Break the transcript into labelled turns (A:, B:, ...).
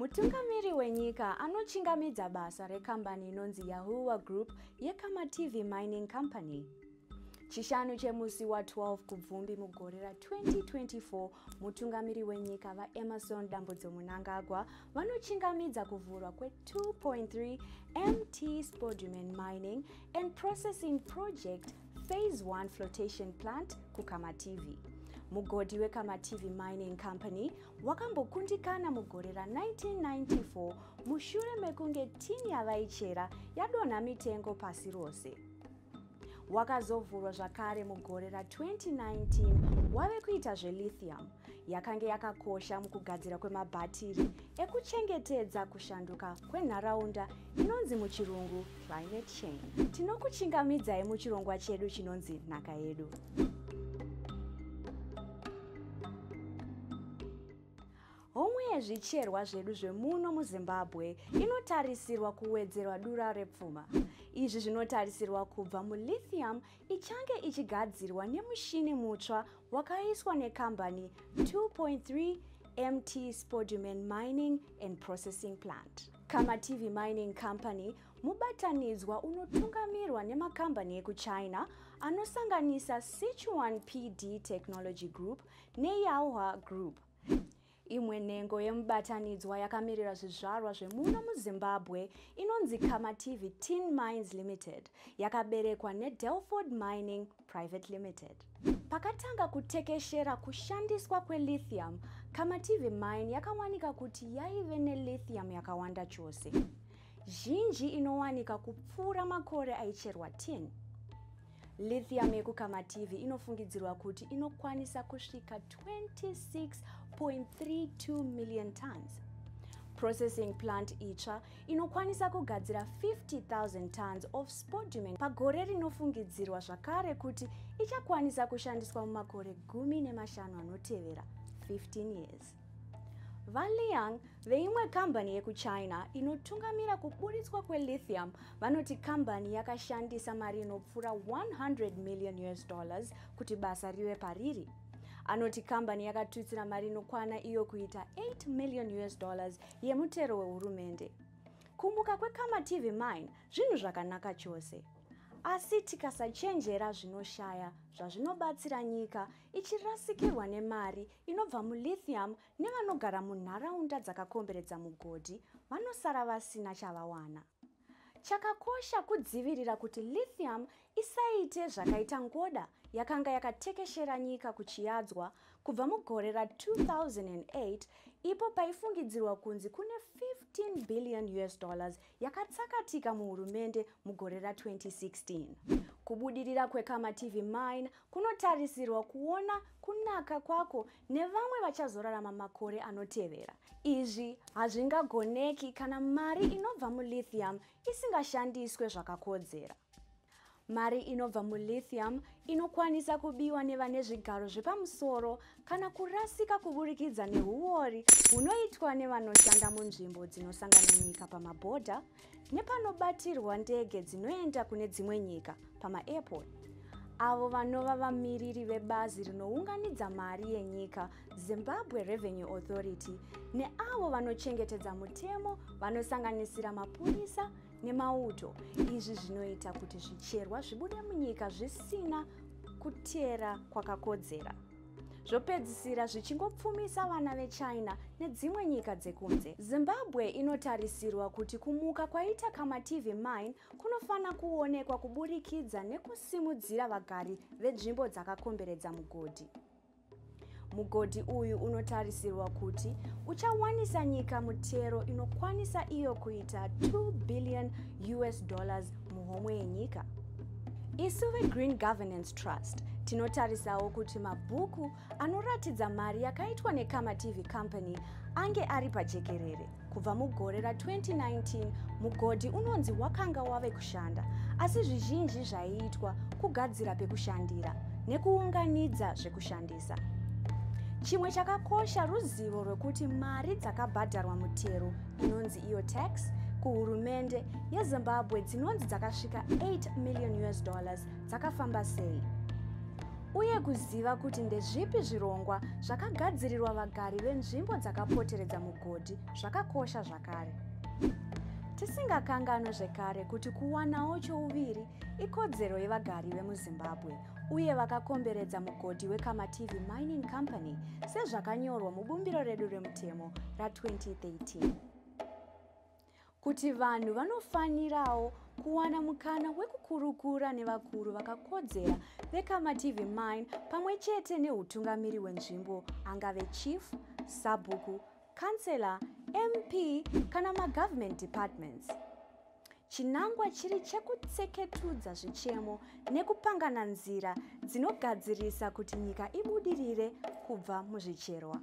A: mutungamiri wenyika anochingamidza basa rekambani inonzi yahua group yekama tv mining company. Chishanu chemusi wa12 kubvumbi mugore ra2024 mutungamiri wenyika vaemarson dambudzo munangagwa vanochingamidza kuvhurwa kwe2.3 mt spoduman mining and processing project phase 1 flotation plant kukama tv mugodhi wekama tv mining company wakambokundikana mugore ra1994 mushure mekunge tini yavaichera yadonha mitengo pasi rose. Wakazovhurwa zvakare mugore ra2019 wave kuita zvelithium yakanga yakakosha mukugadzira kwemabhatiri ekuchengetedza kushanduka kwenharaunda inonzi muchirungu climate change. Tinokuchingamidzai muchirongwa chedu chinonzi nhaka yedu yezvicherwa zvedu zvemuno muzimbabwe inotarisirwa kuwedzerwa dura repfuma. Izvi zvinotarisirwa kubva mulithium ichange ichigadzirwa nemushini mutsva wakaiswa nekambani 2.3 mt spoduman mining and processing plant. Kama tv mining company mubatanidzwa unotungamirwa nemakambani ekuchina anosanganisa sichuan pd technology group neyauha group imwe nhengo yemubatanidzwa yakamirira zvizvarwa zvemuno muzimbabwe inonzi kama tv tin mines limited yakaberekwa nedelford mining private limited. Pakatanga kutekeshera kushandiswa kwelithium kama tv mine yakawanika kuti yaive nelithium yakawanda chose. Zhinji inowanika kupfuura makore aicherwa tin lithium yekukama tv inofungidzirwa kuti inokwanisa kusvika 26.32 million tons. Processing plant itsva inokwanisa kugadzira 50000 tons of spoduman pagore rinofungidzirwa zvakare kuti ichakwanisa kushandiswa mumakore gumi nemashanu anotevera 15 years valiang veimwe kambani yekuchina inotungamira kuburitswa kwelithium vanoti kambani yakashandisa mari inopfuura 100 million us dollars kuti basa rive pariri. Anoti kambani yakatutsira mari inokwana iyo kuita 8 million us dollars yemutero wehurumende. Kumuka kwekama tv mine zvinhu zvakanaka chose asi tikasachenjera zvinoshaya zvazvinobatsira nyika ichirasikirwa nemari inobva mulithium nevanogara munharaunda dzakakomberedza mugodhi vanosara vasina chavawana. Chakakosha kudzivirira kuti lithium isaite zvakaita ngoda yakanga yakatekeshera nyika kuchiadzwa kubva mugore ra2008 ipo paifungidzirwa kunzi kune 15 billion us dollars yakatsakatika muhurumende mugore ra2016 kubudirira kwekama tv mine kunotarisirwa kuona kunaka kwako nevamwe vachazorarama makore anotevera. Izvi hazvingagoneki kana mari inobva mulithium isingashandiswe zvakakodzera mari inobva mulithium inokwanisa kubiwa nevane zvigaro zvepamusoro kana kurasika kuburikidza neuori hunoitwa nevanoshanda munzvimbo dzinosangana nyika pamabhodha nepanobatirwa ndege dzinoenda kune dzimwe nyika pamaairport. Avo vanova vamiriri vebazi rinounganidza mari yenyika zimbabwe revenue authority neavo vanochengetedza mutemo vanosanganisira mapurisa nemauto. Izvi zvinoita kuti zvicherwa zvibude munyika zvisina kutera kwakakodzera. Zvopedzisira zvichingopfumisa vana vechina nedzimwe nyika dzekunze. Zimbabwe inotarisirwa kuti kumuka kwaita kama tv mine kunofana kuonekwa kuburikidza nekusimudzira vagari venzvimbo dzakakomberedza mugodhi mugodhi uyu unotarisirwa kuti uchawanisa nyika mutero inokwanisa iyo kuita 2 billion us dollars muhomwe yenyika. Isu vegreen governance trust tinotarisawo kuti mabhuku anoratidza mari yakaitwa nekama tv company ange ari pajekerere. Kubva mugore ra2019 mugodhi unonzi wakanga wave kushanda asi zvizhinji zvaiitwa kugadzira pekushandira nekuunganidza zvekushandisa chimwe chakakosha ruzivo rwekuti mari dzakabhadharwa mutero inonzi iyo tax kuhurumende yezimbabwe dzinonzi dzakasvika 8 million us dollars dzakafamba sei. Uye kuziva kuti ndezvipi zvirongwa zvakagadzirirwa vagari venzvimbo dzakapoteredza mugodhi zvakakosha zvakare tisingakanganwe zvekare kuti kuwanawo chouviri ikodzero yevagari vemuzimbabwe uye vakakomberedza mugodhi wekamativi mining company sezvakanyorwa mubumbiro redu remutemo ra2013 kuti vanhu vanofanirawo kuwana mukana wekukurukura nevakuru vakakodzera vekamativi mine pamwe chete neutungamiri hwenzvimbo angave chief sabhuku kansela mp kana magovernment departments. Chinangwa chiri chekutseketudza zvichemo nekupangana nzira dzinogadzirisa kuti nyika ibudirire kubva muzvicherwa